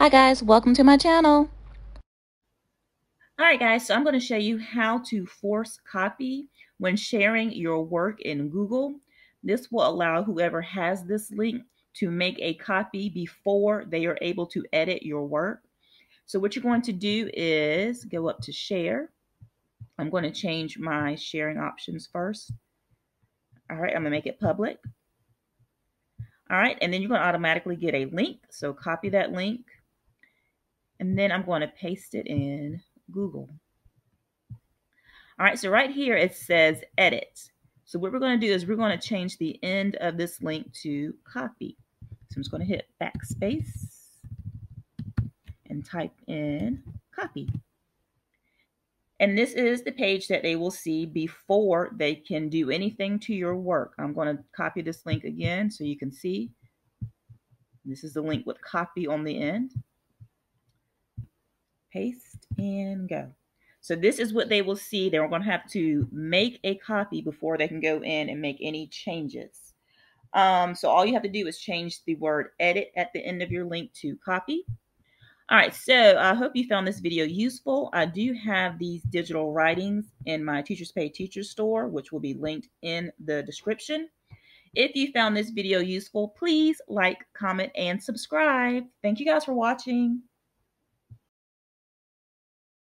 Hi guys, welcome to my channel. All right guys, so I'm going to show you how to force copy when sharing your work in Google. This will allow whoever has this link to make a copy before they are able to edit your work. So what you're going to do is go up to share. I'm going to change my sharing options first. All right, I'm going to make it public. All right, and then you're going to automatically get a link. So copy that link and then I'm going to paste it in Google. All right, so right here it says edit. So what we're going to do is we're going to change the end of this link to copy. So I'm just going to hit backspace and type in copy. And this is the page that they will see before they can do anything to your work. I'm going to copy this link again so you can see. This is the link with copy on the end paste and go. So this is what they will see. They're going to have to make a copy before they can go in and make any changes. Um, so all you have to do is change the word edit at the end of your link to copy. All right, so I hope you found this video useful. I do have these digital writings in my Teachers Pay Teacher store, which will be linked in the description. If you found this video useful, please like, comment, and subscribe. Thank you guys for watching.